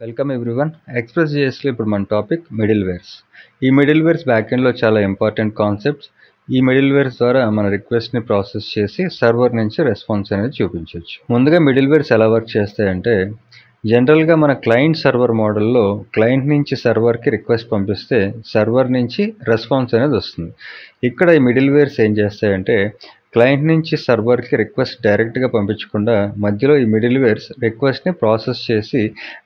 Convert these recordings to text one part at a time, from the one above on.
Welcome everyone express జిఎస్లో ఇప్పుడు మన టాపిక్ మిడిల్ వేర్స్ ఈ మిడిల్ వేర్స్ బ్యాకెండ్లో చాలా ఇంపార్టెంట్ కాన్సెప్ట్స్ ఈ మిడిల్ వేర్స్ ద్వారా మన రిక్వెస్ట్ని ప్రాసెస్ చేసి సర్వర్ నుంచి రెస్పాన్స్ అనేది చూపించవచ్చు ముందుగా మిడిల్ వేర్స్ ఎలా వర్క్ చేస్తాయంటే జనరల్గా మన క్లయింట్ సర్వర్ మోడల్లో క్లయింట్ నుంచి సర్వర్కి రిక్వెస్ట్ పంపిస్తే సర్వర్ నుంచి రెస్పాన్స్ అనేది వస్తుంది. ఇక్కడ ఈ మిడిల్ వేర్స్ ఏం చేస్తాయంటే క్లయింట్ నుంచి సర్వర్కి రిక్వెస్ట్ డైరెక్ట్గా పంపించకుండా మధ్యలో ఈ మిడిల్ వేర్స్ రిక్వెస్ట్ని ప్రాసెస్ చేసి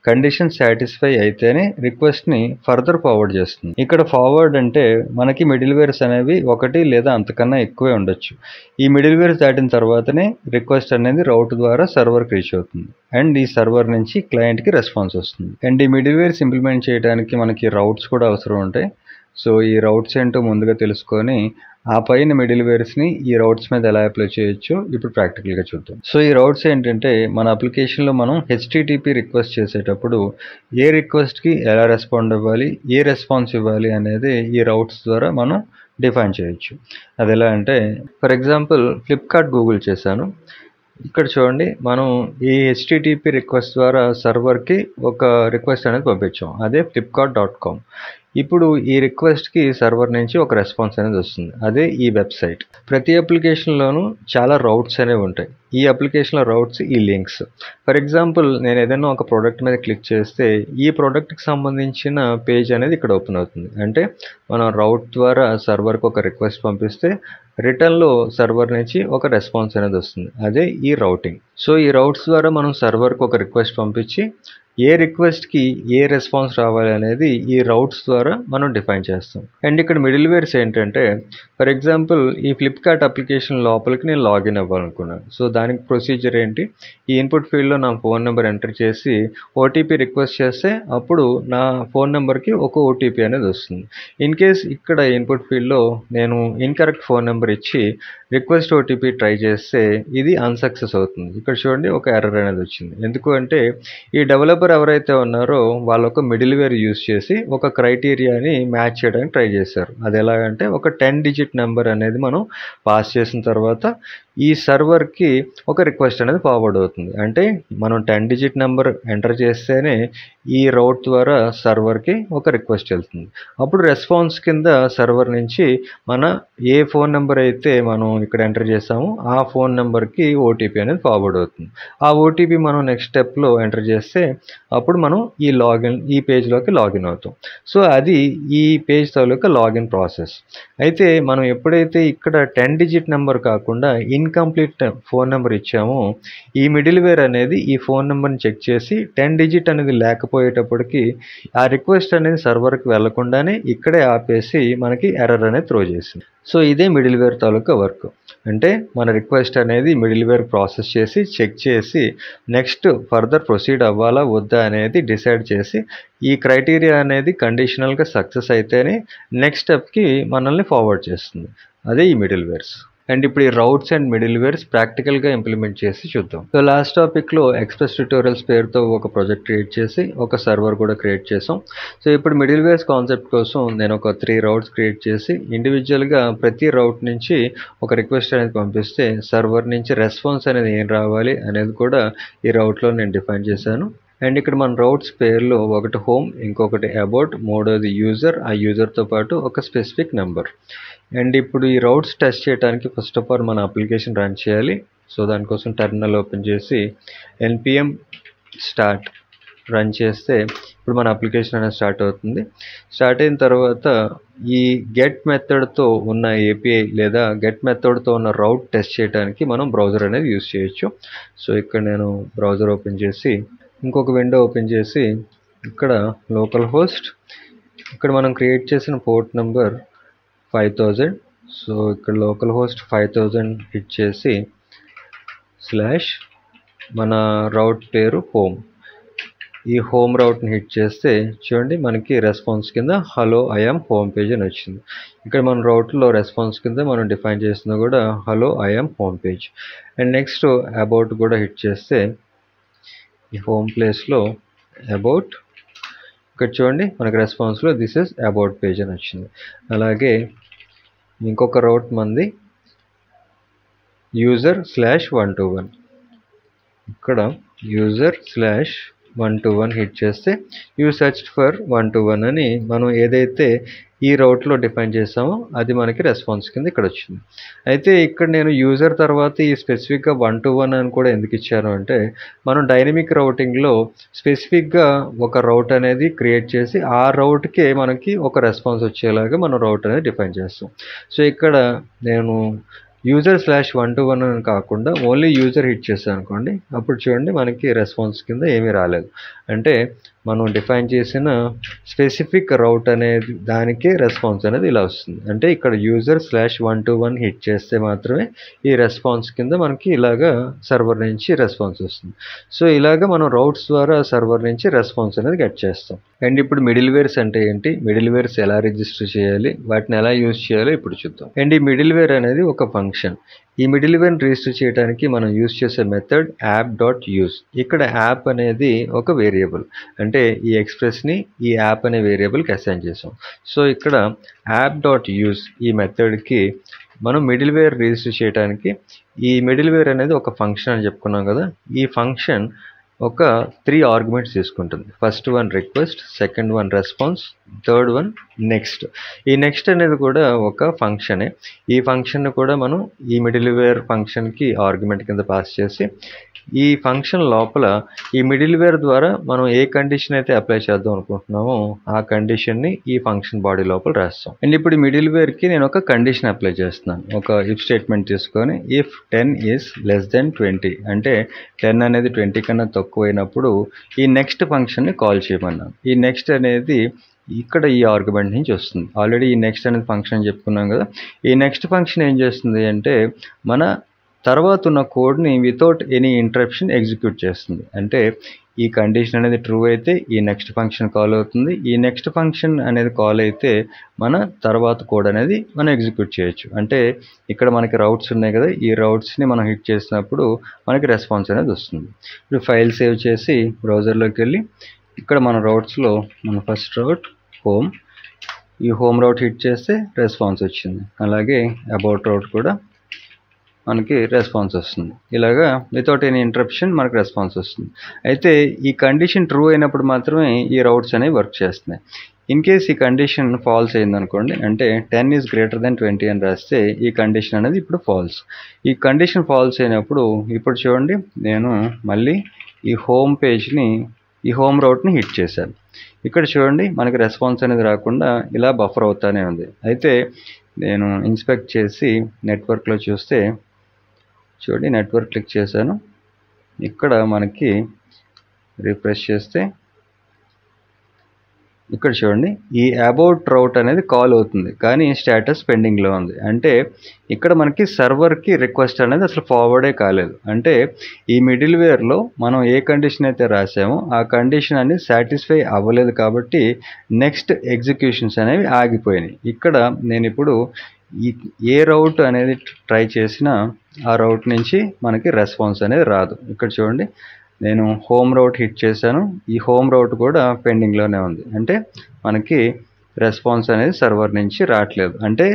కండిషన్ సాటిస్ఫై అయితేనే రిక్వెస్ట్ని ఫర్దర్ ఫార్వర్డ్ చేస్తుంది. ఇక్కడ ఫార్వర్డ్ అంటే మనకి మిడిల్ వేర్స్ అనేవి ఒకటి లేదా అంతకన్నా ఎక్కువే ఉండొచ్చు. ఈ మిడిల్ వేర్స్ దాటిన తర్వాతనే రిక్వెస్ట్ అనేది రౌట్ ద్వారా సర్వర్కి రీచ్ అవుతుంది. అండ్ ఈ సర్వర్ నుంచి క్లయింట్కి రెస్పాన్స్ వస్తుంది. అండ్ ఈ మిడిల్ వేర్స్ ఇంప్లిమెంట్ చేయడానికి మనకి రౌట్స్ కూడా అవసరం ఉంటాయి. సో ఈ రౌట్స్ ఏంటో ముందుగా తెలుసుకొని ఆ పైన మిడిల్ వేర్స్ని ఈ రౌట్స్ మీద ఎలా అప్లై చేయొచ్చు? ఇప్పుడు ప్రాక్టికల్గా చూద్దాం. సో ఈ రౌట్స్ ఏంటంటే మన అప్లికేషన్లో మనం హెచ్టిటిపి రిక్వెస్ట్ చేసేటప్పుడు ఏ రిక్వెస్ట్కి ఎలా రెస్పాండ్ ఇవ్వాలి ఏ రెస్పాన్స్ ఇవ్వాలి అనేది ఈ రౌట్స్ ద్వారా మనం డిఫైన్ చేయొచ్చు. అది ఎలా అంటే ఫర్ ఎగ్జాంపుల్ ఫ్లిప్కార్ట్ గూగుల్ చేశాను. ఇక్కడ చూడండి మనం ఈ హెచ్టిటిపి రిక్వెస్ట్ ద్వారా సర్వర్కి ఒక రిక్వెస్ట్ అనేది పంపించాం. అదే ఫ్లిప్కార్ట్ డాట్ కామ్ ఇప్పుడు ఈ రిక్వెస్ట్కి సర్వర్ నుంచి ఒక రెస్పాన్స్ అనేది వస్తుంది. అదే ఈ వెబ్సైట్ ప్రతి అప్లికేషన్లోనూ చాలా రౌట్స్ అనేవి ఉంటాయి. ఈ అప్లికేషన్లో రౌట్స్ ఈ లింక్స్ ఫర్ ఎగ్జాంపుల్ నేను ఏదైనా ఒక ప్రోడక్ట్ మీద క్లిక్ చేస్తే ఈ ప్రోడక్ట్కి సంబంధించిన పేజ్ అనేది ఇక్కడ ఓపెన్ అవుతుంది. అంటే మనం రౌట్ ద్వారా సర్వర్కి ఒక రిక్వెస్ట్ పంపిస్తే రిటర్న్లో సర్వర్ నుంచి ఒక రెస్పాన్స్ అనేది వస్తుంది. అదే ఈ రౌటింగ్ సో ఈ రౌట్స్ ద్వారా మనం సర్వర్కి ఒక రిక్వెస్ట్ పంపించి ఏ రిక్వెస్ట్కి ఏ రెస్పాన్స్ రావాలి అనేది ఈ రౌట్స్ ద్వారా మనం డిఫైన్ చేస్తాం. అండ్ ఇక్కడ మిడిల్ వేర్స్ ఏంటంటే ఫర్ ఎగ్జాంపుల్ ఈ ఫ్లిప్కార్ట్ అప్లికేషన్ లోపలికి నేను లాగిన్ అవ్వాలనుకున్నాను సో దానికి ప్రొసీజర్ ఏంటి? ఈ ఇన్పుట్ ఫీల్డ్లో నా ఫోన్ నెంబర్ ఎంటర్ చేసి ఓటీపీ రిక్వెస్ట్ చేస్తే అప్పుడు నా ఫోన్ నెంబర్కి ఒక ఓటీపీ అనేది వస్తుంది. ఇన్ కేస్ ఇక్కడ ఇన్పుట్ ఫీల్డ్లో నేను ఇన్కరెక్ట్ ఫోన్ నెంబర్ ఇచ్చి రిక్వెస్ట్ ఓటీపీ ట్రై చేస్తే ఇది అన్సక్సెస్ అవుతుంది. ఇక్కడ చూడండి ఒక ఎర్రర్ అనేది వచ్చింది. ఎందుకు అంటే ఈ డెవలపర్ ఎవరైతే ఉన్నారో వాళ్ళు ఒక మిడిల్ వేర్ యూస్ చేసి ఒక క్రైటీరియాని మ్యాచ్ చేయడానికి ట్రై చేశారు. అది ఎలాగంటే ఒక టెన్ డిజిట్ నెంబర్ అనేది మనం పాస్ చేసిన తర్వాత ఈ సర్వర్కి ఒక రిక్వెస్ట్ అనేది ఫార్వర్డ్ అవుతుంది. అంటే మనం టెన్ డిజిట్ నెంబర్ ఎంటర్ చేస్తేనే ఈ రౌట్ ద్వారా సర్వర్కి ఒక రిక్వెస్ట్ వెళ్తుంది. అప్పుడు రెస్పాన్స్ కింద సర్వర్ నుంచి మన ఏ ఫోన్ నెంబర్ అయితే మనం ఇక్కడ ఎంటర్ చేసామో ఆ ఫోన్ నెంబర్కి ఓటీపీ అనేది ఫార్వర్డ్ అవుతుంది. ఆ ఓటీపీ మనం నెక్స్ట్ స్టెప్లో ఎంటర్ చేస్తే అప్పుడు మనం ఈ లాగిన్ ఈ పేజ్లోకి లాగిన్ అవుతాం. సో అది ఈ పేజ్ తాలూకా లాగిన్ ప్రాసెస్. అయితే మనం ఎప్పుడైతే ఇక్కడ టెన్ డిజిట్ నెంబర్ కాకుండా ఇన్కంప్లీట్ ఫోన్ నెంబర్ ఇచ్చామో. ఈ మిడిల్ వేర్ అనేది ఈ ఫోన్ నెంబర్ని చెక్ చేసి టెన్ డిజిట్ అనేది లేకపోయేటప్పటికి ఆ రిక్వెస్ట్ అనేది సర్వర్కి వెళ్ళకుండానే ఇక్కడే ఆపేసి మనకి ఎర్రర్ అనేది త్రో చేసింది. సో ఇదే మిడిల్ వేర్ తాలూకా వర్క్. అంటే మన రిక్వెస్ట్ అనేది మిడిల్ వేర్ ప్రాసెస్ చేసి చెక్ చేసి నెక్స్ట్ ఫర్దర్ ప్రొసీడ్ అవ్వాలా వద్దా అనేది డిసైడ్ చేసి ఈ క్రైటీరియా అనేది కండిషనల్గా సక్సెస్ అయితేనే నెక్స్ట్ స్టెప్కి మనల్ని ఫార్వర్డ్ చేస్తుంది. అదే ఈ మిడిల్ వేర్స్ అండ్ ఇప్పుడు ఈ రౌట్స్ అండ్ మిడిల్ వేర్స్ ప్రాక్టికల్గా ఇంప్లిమెంట్ చేసి చూద్దాం. సో లాస్ట్ టాపిక్లో ఎక్స్ప్రెస్ ట్యూటోరియల్స్ పేరుతో ఒక ప్రాజెక్ట్ క్రియేట్ చేసి ఒక సర్వర్ కూడా క్రియేట్ చేసాం. సో ఇప్పుడు మిడిల్ వేర్స్ కాన్సెప్ట్ కోసం నేను ఒక త్రీ రౌట్స్ క్రియేట్ చేసి ఇండివిజువల్గా ప్రతి రౌట్ నుంచి ఒక రిక్వెస్ట్ అనేది పంపిస్తే సర్వర్ నుంచి రెస్పాన్స్ అనేది ఏం రావాలి అనేది కూడా ఈ రౌట్లో నేను డిఫైన్ చేశాను. అండ్ ఇక్కడ మన రౌట్స్ పేర్లు ఒకటి హోమ్ ఇంకొకటి అబౌట్ మూడోది యూజర్ ఆ యూజర్తో పాటు ఒక స్పెసిఫిక్ నెంబర్. అండ్ ఇప్పుడు ఈ రౌట్స్ టెస్ట్ చేయడానికి ఫస్ట్ ఆఫ్ ఆల్ మన అప్లికేషన్ రన్ చేయాలి. సో దానికోసం టెర్మినల్ ఓపెన్ చేసి ఎన్పిఎం స్టార్ట్ రన్ చేస్తే ఇప్పుడు మన అప్లికేషన్ అనేది స్టార్ట్ అవుతుంది. స్టార్ట్ అయిన తర్వాత ఈ గెట్ మెథడ్తో ఉన్న ఏపీఐ లేదా గెట్ మెథడ్తో ఉన్న రౌట్ టెస్ట్ చేయడానికి మనం బ్రౌజర్ అనేది యూస్ చేయొచ్చు. సో ఇక్కడ నేను బ్రౌజర్ ఓపెన్ చేసి ఇంకొక విండో ఓపెన్ చేసి ఇక్కడ లోకల్ హోస్ట్ ఇక్కడ మనం క్రియేట్ చేసిన port number five thousand so ఇక్కడ local host five thousand hit చేసి స్లాష్ మన రౌట్ పేరు హోమ్ ఈ హోమ్ రౌట్ని హిట్ చేస్తే చూడండి మనకి రెస్పాన్స్ కింద హలో ఐఎమ్ హోమ్ పేజ్ అని వచ్చింది. ఇక్కడ మన రౌట్లో రెస్పాన్స్ కింద మనం డిఫైన్ చేసింది కూడా hello I'm home page and next about కూడా హిట్ చేస్తే ఈ హోమ్ ప్లేస్లో అబౌట్ ఇక్కడ చూడండి మనకి రెస్పాన్స్లో దిస్ ఇస్ అబౌట్ పేజ్ అని వచ్చింది. అలాగే ఇంకొక రౌట్ మంది user slash one two one ఇక్కడ user slash one two one hit చేస్తే you search for one two one అని మనం ఏదైతే ఈ రౌట్లో డిఫైన్ చేసామో అది మనకి రెస్పాన్స్ కింద ఇక్కడ వచ్చింది. అయితే ఇక్కడ నేను యూజర్ తర్వాత ఈ స్పెసిఫిక్గా వన్ టు వన్ అని కూడా ఎందుకు ఇచ్చాను అంటే మనం డైనమిక్ రౌటింగ్లో స్పెసిఫిక్గా ఒక రౌట్ అనేది క్రియేట్ చేసి ఆ రౌట్కే మనకి ఒక రెస్పాన్స్ వచ్చేలాగా మనం రౌట్ అనేది డిఫైన్ చేస్తాం. సో ఇక్కడ నేను user slash one two one అని కాకుండా ఓన్లీ యూజర్ హిట్ చేస్తాను అనుకోండి అప్పుడు చూడండి మనకి రెస్పాన్స్ కింద ఏమీ రాలేదు. అంటే మనం డిఫైన్ చేసిన స్పెసిఫిక్ రౌట్ అనేది దానికే రెస్పాన్స్ అనేది ఇలా వస్తుంది. అంటే ఇక్కడ user slash one two one hit చేస్తే మాత్రమే ఈ రెస్పాన్స్ కింద మనకి ఇలాగా సర్వర్ నుంచి రెస్పాన్స్ వస్తుంది. సో ఇలాగ మనం రౌట్స్ ద్వారా సర్వర్ నుంచి రెస్పాన్స్ అనేది గెట్ చేస్తాం. అండ్ ఇప్పుడు మిడిల్ వేర్స్ అంటే ఏంటి? మిడిల్ వేర్స్ ఎలా రిజిస్టర్ చేయాలి? వాటిని ఎలా యూజ్ చేయాలో ఇప్పుడు చూద్దాం. అండ్ ఈ మిడిల్ వేర్ అనేది ఒక ఫంక్షన్ ఈ మిడిల్ వేర్ రిజిస్టర్ చేయడానికి మనం యూజ్ చేసే మెథడ్ యాప్ డాట్ యూస్ ఇక్కడ యాప్ అనేది ఒక వేరియబుల్ అంటే ఈ ఎక్స్ప్రెస్ని ఈ యాప్ అనే వేరియబుల్కి అసైన్ చేసాం. సో ఇక్కడ యాప్ డాట్ యూస్ ఈ మెథడ్కి మనం మిడిల్ వేర్ రిజిస్టర్ చేయడానికి ఈ మిడిల్ వేర్ అనేది ఒక ఫంక్షన్ అని చెప్పుకున్నాం కదా. ఈ ఫంక్షన్ ఒక త్రీ ఆర్గ్యుమెంట్స్ తీసుకుంటుంది. First one request second one response third one next. ఈ నెక్స్ట్ అనేది కూడా ఒక ఫంక్షనే. ఈ ఫంక్షన్ కూడా మనం ఈ మిడిల్ వేర్ ఫంక్షన్కి ఆర్గ్యుమెంట్ కింద పాస్ చేసి ఈ ఫంక్షన్ లోపల ఈ మిడిల్ వేర్ ద్వారా మనం ఏ కండిషన్ అయితే అప్లై చేద్దాం అనుకుంటున్నామో ఆ కండిషన్ని ఈ ఫంక్షన్ బాడీ లోపల రాస్తాం. అండ్ ఇప్పుడు మిడిల్ వేర్కి నేను ఒక కండిషన్ అప్లై చేస్తున్నాను. ఒక ఇఫ్ స్టేట్మెంట్ తీసుకొని if ten is less than twenty అంటే టెన్ అనేది ట్వంటీ కన్నా తక్కువైనప్పుడు ఈ నెక్స్ట్ ఫంక్షన్ని కాల్ చేయమన్నాను. ఈ నెక్స్ట్ అనేది ఇక్కడ ఈ ఆర్గ్యుమెంట్ నుంచి వస్తుంది. ఆల్రెడీ ఈ నెక్స్ట్ అనేది ఫంక్షన్ చెప్పుకున్నాం కదా. ఈ నెక్స్ట్ ఫంక్షన్ ఏం చేస్తుంది అంటే మన తర్వాత ఉన్న కోడ్ని వితౌట్ ఎనీ ఇంటరప్షన్ ఎగ్జిక్యూట్ చేస్తుంది. అంటే ఈ కండిషన్ అనేది ట్రూ అయితే ఈ నెక్స్ట్ ఫంక్షన్ కాల్ అవుతుంది. ఈ నెక్స్ట్ ఫంక్షన్ అనేది కాల్ అయితే మన తర్వాత కోడ్ అనేది మనం ఎగ్జిక్యూట్ చేయొచ్చు. అంటే ఇక్కడ మనకి రౌట్స్ ఉన్నాయి కదా. ఈ రౌట్స్ని మనం హిట్ చేసినప్పుడు మనకి రెస్పాన్స్ అనేది వస్తుంది. ఇప్పుడు ఫైల్ సేవ్ చేసి బ్రౌజర్లోకి వెళ్ళి ఇక్కడ మన రౌట్స్లో మన ఫస్ట్ రౌట్ హోమ్ ఈ హోమ్ రౌట్ హిట్ చేస్తే రెస్పాన్స్ వచ్చింది. అలాగే అబౌట్ రౌట్ కూడా మనకి రెస్పాన్స్ వస్తుంది. ఇలాగా వితౌట్ ఎనీ ఇంటరప్షన్ మనకు రెస్పాన్స్ వస్తుంది. అయితే ఈ కండిషన్ ట్రూ అయినప్పుడు మాత్రమే ఈ రౌట్స్ అనేవి వర్క్ చేస్తున్నాయి. ఇన్ కేస్ ఈ కండిషన్ ఫాల్స్ అయిందనుకోండి అంటే ten is greater than twenty అని రాస్తే ఈ కండిషన్ అనేది ఇప్పుడు ఫాల్స్ ఈ కండిషన్ ఫాల్స్ అయినప్పుడు ఇప్పుడు చూడండి నేను మళ్ళీ ఈ హోమ్ పేజ్ని ఈ హోమ్ రౌట్ని హిట్ చేశాను ఇక్కడ చూడండి మనకి రెస్పాన్స్ అనేది రాకుండా ఇలా బఫర్ అవుతానే ఉంది. అయితే నేను ఇన్స్పెక్ట్ చేసి నెట్వర్క్లో చూస్తే చూడండి నెట్వర్క్ క్లిక్ చేశాను. ఇక్కడ మనకి రిఫ్రెష్ చేస్తే ఇక్కడ చూడండి ఈ అబౌట్ రౌట్ అనేది కాల్ అవుతుంది కానీ స్టేటస్ పెండింగ్లో ఉంది. అంటే ఇక్కడ మనకి సర్వర్కి రిక్వెస్ట్ అనేది అసలు ఫార్వర్డే కాలేదు. అంటే ఈ మిడిల్ వేర్లో మనం ఏ కండిషన్ అయితే రాసామో ఆ కండిషన్ అనేది సాటిస్ఫై అవ్వలేదు కాబట్టి నెక్స్ట్ ఎగ్జిక్యూషన్స్ అనేవి ఆగిపోయినాయి. ఇక్కడ నేను ఇప్పుడు ఈ ఏ రౌట్ అనేది ట్రై చేసినా ఆ రౌట్ నుంచి మనకి రెస్పాన్స్ అనేది రాదు. ఇక్కడ చూడండి నేను హోమ్ రౌట్ హిట్ చేశాను. ఈ హోమ్ రౌట్ కూడా పెండింగ్లోనే ఉంది. అంటే మనకి రెస్పాన్స్ అనేది సర్వర్ నుంచి రావట్లేదు. అంటే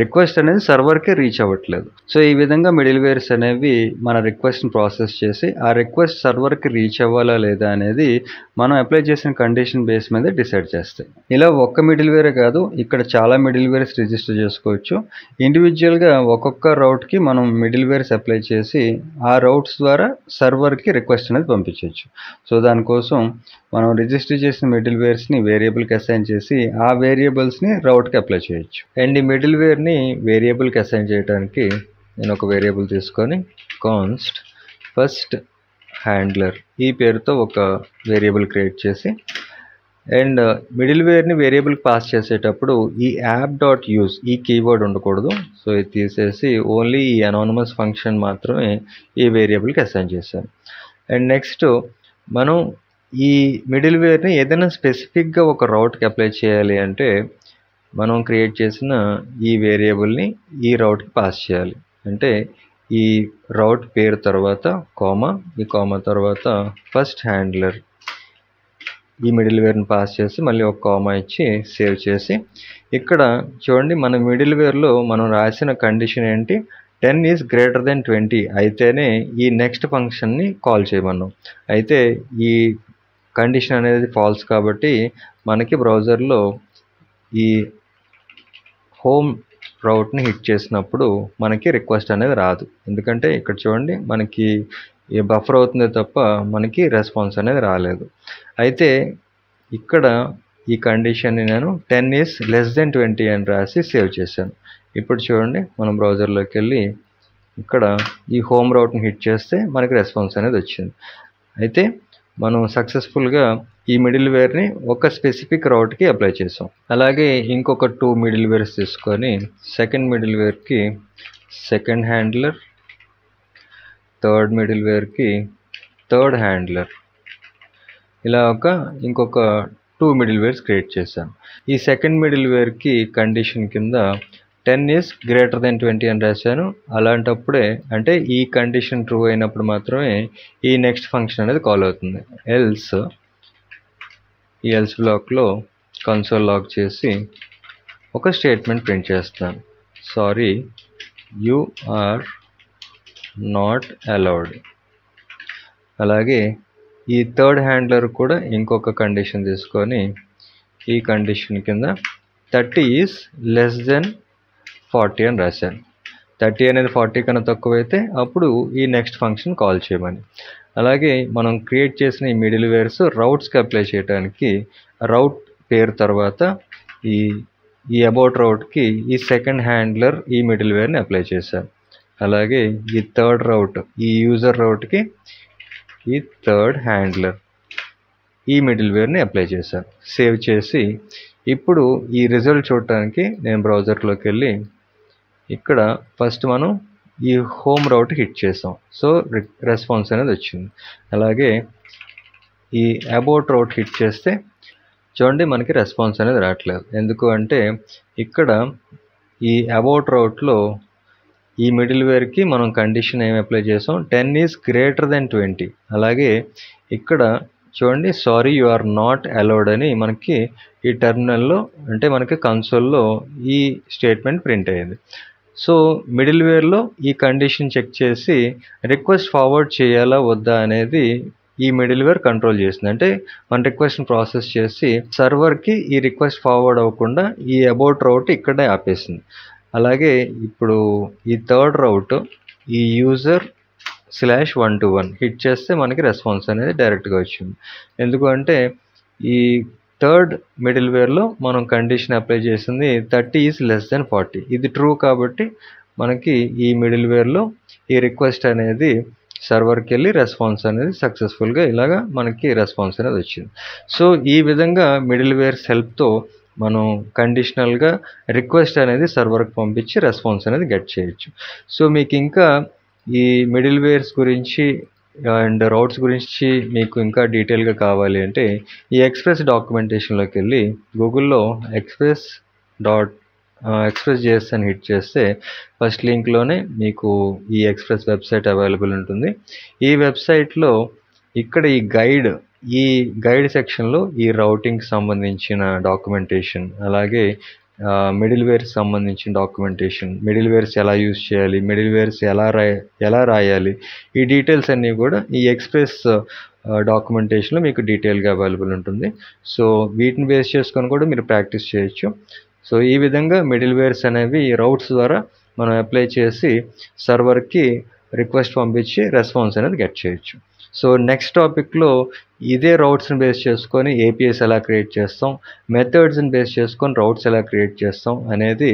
రిక్వెస్ట్ అనేది సర్వర్కే రీచ్ అవ్వట్లేదు. సో ఈ విధంగా మిడిల్ వేర్స్ అనేవి మన రిక్వెస్ట్ని ప్రాసెస్ చేసి ఆ రిక్వెస్ట్ సర్వర్కి రీచ్ అవ్వాలా లేదా అనేది మనం అప్లై చేసిన కండిషన్ బేస్ మీద డిసైడ్ చేస్తాయి. ఇలా ఒక్క మిడిల్ వేరే కాదు ఇక్కడ చాలా మిడిల్ వేర్స్ రిజిస్టర్ చేసుకోవచ్చు. ఇండివిజువల్గా ఒక్కొక్క రౌట్కి మనం మిడిల్ వేర్స్ అప్లై చేసి ఆ రౌట్స్ ద్వారా సర్వర్కి రిక్వెస్ట్ అనేది పంపించవచ్చు. సో దానికోసం మనం రిజిస్టర్ చేసిన మిడిల్ వేర్స్ని వేరియబుల్కి అసైన్ చేసి ఆ వేరియబుల్స్ని రౌట్కి అప్లై చేయొచ్చు. అండ్ ఈ మిడిల్ వేర్ ని వేరియబుల్కి అసైన్ చేయడానికి నేను ఒక వేరియబుల్ తీసుకొని కాన్స్ట్ ఫస్ట్ హ్యాండ్లర్ ఈ పేరుతో ఒక వేరియబుల్ క్రియేట్ చేసి అండ్ మిడిల్ వేర్ని వేరియబుల్కి పాస్ చేసేటప్పుడు ఈ యాప్ డాట్ యూస్ ఈ కీవర్డ్ ఉండకూడదు. సో ఇది తీసేసి ఓన్లీ ఈ అనానమస్ ఫంక్షన్ మాత్రమే ఈ వేరియబుల్కి అసైన్ చేశాను. అండ్ నెక్స్ట్ మనం ఈ మిడిల్ వేర్ని ఏదైనా స్పెసిఫిక్గా ఒక రౌట్కి అప్లై చేయాలి అంటే మనం క్రియేట్ చేసిన ఈ వేరియబుల్ని ఈ రౌట్కి పాస్ చేయాలి. అంటే ఈ రౌట్ పేరు తర్వాత కామా ఈ కామా తర్వాత ఫస్ట్ హ్యాండ్లర్ ఈ మిడిల్ వేర్ని పాస్ చేసి మళ్ళీ ఒక కామా ఇచ్చి సేవ్ చేసి ఇక్కడ చూడండి మన మిడిల్ వేర్లో మనం రాసిన కండిషన్ ఏంటి? Ten is greater than twenty అయితేనే ఈ నెక్స్ట్ ఫంక్షన్ని కాల్ చేయమన్నాం. అయితే ఈ కండిషన్ అనేది ఫాల్స్ కాబట్టి మనకి బ్రౌజర్లో ఈ హోమ్ రౌట్ని హిట్ చేసినప్పుడు మనకి రిక్వెస్ట్ అనేది రాదు. ఎందుకంటే ఇక్కడ చూడండి మనకి ఈ బఫర్ అవుతుంది తప్ప మనకి రెస్పాన్స్ అనేది రాలేదు. అయితే ఇక్కడ ఈ కండిషన్ని నేను ten is less than twenty అని రాసి సేవ్ చేశాను. ఇప్పుడు చూడండి మనం బ్రౌజర్లోకి వెళ్ళి ఇక్కడ ఈ హోమ్ రౌట్ని హిట్ చేస్తే మనకి రెస్పాన్స్ అనేది వచ్చింది. అయితే మనం సక్సెస్ఫుల్గా ఈ మిడిల్ వేర్ని ఒక స్పెసిఫిక్ రౌట్కి అప్లై చేసాం. అలాగే ఇంకొక టూ మిడిల్ వేర్స్ తీసుకొని సెకండ్ మిడిల్ వేర్కి సెకండ్ హ్యాండ్లర్ థర్డ్ మిడిల్ వేర్కి థర్డ్ హ్యాండ్లర్ ఇలా ఒక ఇంకొక టూ మిడిల్ వేర్స్ క్రియేట్ చేశాను ఈ సెకండ్ మిడిల్ వేర్కి కండిషన్ కింద ten is greater than twenty అని రాశాను. అలాంటప్పుడే అంటే ఈ కండిషన్ ట్రూ అయినప్పుడు మాత్రమే ఈ నెక్స్ట్ ఫంక్షన్ అనేది కాల్ అవుతుంది. ఎల్స్ ఈ ఎల్స్ బ్లాక్లో కన్సోల్ లాక్ చేసి ఒక స్టేట్మెంట్ ప్రింట్ చేస్తాను. Sorry you are not allowed. అలాగే ఈ థర్డ్ హ్యాండ్లర్ కూడా ఇంకొక కండిషన్ తీసుకొని ఈ కండిషన్ కింద thirty is less than forty అని రాశాను థర్టీ అనేది ఫార్టీ కన్నా తక్కువ అయితే అప్పుడు ఈ నెక్స్ట్ ఫంక్షన్ కాల్ చేయమని. అలాగే మనం క్రియేట్ చేసిన ఈ మిడిల్ వేర్స్ రౌట్స్కి అప్లై చేయడానికి రౌట్ పేరు తర్వాత ఈ ఈ అబౌట్ రౌట్కి ఈ సెకండ్ హ్యాండ్లర్ ఈ మిడిల్ వేర్ని అప్లై చేశాను అలాగే ఈ థర్డ్ రౌట్ ఈ యూజర్ రౌట్కి ఈ థర్డ్ హ్యాండ్లర్ ఈ మిడిల్ వేర్ని అప్లై చేశాను సేవ్ చేసి ఇప్పుడు ఈ రిజల్ట్ చూడటానికి నేను బ్రౌజర్లోకి వెళ్ళి ఇక్కడ ఫస్ట్ మనం ఈ హోమ్ రౌట్ హిట్ చేసాం. సో రెస్పాన్స్ అనేది వచ్చింది. అలాగే ఈ అబౌట్ రౌట్ హిట్ చేస్తే చూడండి మనకి రెస్పాన్స్ అనేది రావట్లేదు. ఎందుకు అంటే ఇక్కడ ఈ అబౌట్ రౌట్లో ఈ మిడిల్ వేర్కి మనం కండిషన్ ఏమి అప్లై చేసాం? Ten is greater than twenty అలాగే ఇక్కడ చూడండి sorry you are not allowed అని మనకి ఈ టెర్మినల్లో అంటే మనకి కన్సోల్లో ఈ స్టేట్మెంట్ ప్రింట్ అయ్యింది. సో మిడిల్ వేర్లో ఈ కండిషన్ చెక్ చేసి రిక్వెస్ట్ ఫార్వర్డ్ చేయాలా వద్దా అనేది ఈ మిడిల్ వేర్ కంట్రోల్ చేసింది అంటే మన రిక్వెస్ట్ని ప్రాసెస్ చేసి సర్వర్కి ఈ రిక్వెస్ట్ ఫార్వర్డ్ అవ్వకుండా ఈ అబౌట్ రౌట్ ఇక్కడే ఆపేసింది. అలాగే ఇప్పుడు ఈ థర్డ్ రౌట్ ఈ user slash one two one hit చేస్తే మనకి రెస్పాన్స్ అనేది డైరెక్ట్గా వచ్చింది. ఎందుకంటే ఈ థర్డ్ మిడిల్ వేర్లో మనం కండిషన్ అప్లై చేసింది thirty is less than forty. ఇది ట్రూ కాబట్టి మనకి ఈ మిడిల్ వేర్లో ఈ రిక్వెస్ట్ అనేది సర్వర్కి వెళ్ళి రెస్పాన్స్ అనేది సక్సెస్ఫుల్గా ఇలాగా మనకి రెస్పాన్స్ అనేది వచ్చింది. సో ఈ విధంగా మిడిల్ వేర్స్ హెల్ప్తో మనం కండిషనల్గా రిక్వెస్ట్ అనేది సర్వర్కి పంపించి రెస్పాన్స్ అనేది గెట్ చేయొచ్చు. సో మీకు ఇంకా ఈ మిడిల్ వేర్స్ గురించి అండ్ రౌట్స్ గురించి మీకు ఇంకా డీటెయిల్గా కావాలి అంటే ఈ ఎక్స్ప్రెస్ డాక్యుమెంటేషన్లోకి వెళ్ళి గూగుల్లో ఎక్స్ప్రెస్ డాట్ ఎక్స్ప్రెస్ జిఎస్ అని హిట్ చేస్తే ఫస్ట్ లింక్లోనే మీకు ఈ ఎక్స్ప్రెస్ వెబ్సైట్ అవైలబుల్ ఉంటుంది. ఈ వెబ్సైట్లో ఇక్కడ ఈ గైడ్ ఈ గైడ్ సెక్షన్లో ఈ రౌటింగ్కి సంబంధించిన డాక్యుమెంటేషన్ అలాగే మిడిల్ వేర్స్ సంబంధించిన డాక్యుమెంటేషన్ మిడిల్ వేర్స్ ఎలా యూజ్ చేయాలి మిడిల్ వేర్స్ ఎలా రాయ ఎలా రాయాలి ఈ డీటెయిల్స్ అన్నీ కూడా ఈ ఎక్స్ప్రెస్ డాక్యుమెంటేషన్లో మీకు డీటెయిల్గా అవైలబుల్ ఉంటుంది. సో వీటిని బేస్ చేసుకొని కూడా మీరు ప్రాక్టీస్ చేయొచ్చు. సో ఈ విధంగా మిడిల్ వేర్స్ అనేవి రౌట్స్ ద్వారా మనం అప్లై చేసి సర్వర్కి రిక్వెస్ట్ పంపించి రెస్పాన్స్ అనేది గెట్ చేయొచ్చు. సో నెక్స్ట్ టాపిక్లో ఇదే రౌట్స్ని బేస్ చేసుకొని ఏపీఎస్ ఎలా క్రియేట్ చేస్తాం మెథడ్స్ని బేస్ చేసుకొని రౌట్స్ ఎలా క్రియేట్ చేస్తాం అనేది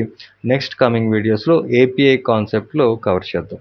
నెక్స్ట్ కమింగ్ వీడియోస్లో ఏపీఐ కాన్సెప్ట్లో కవర్ చేద్దాం.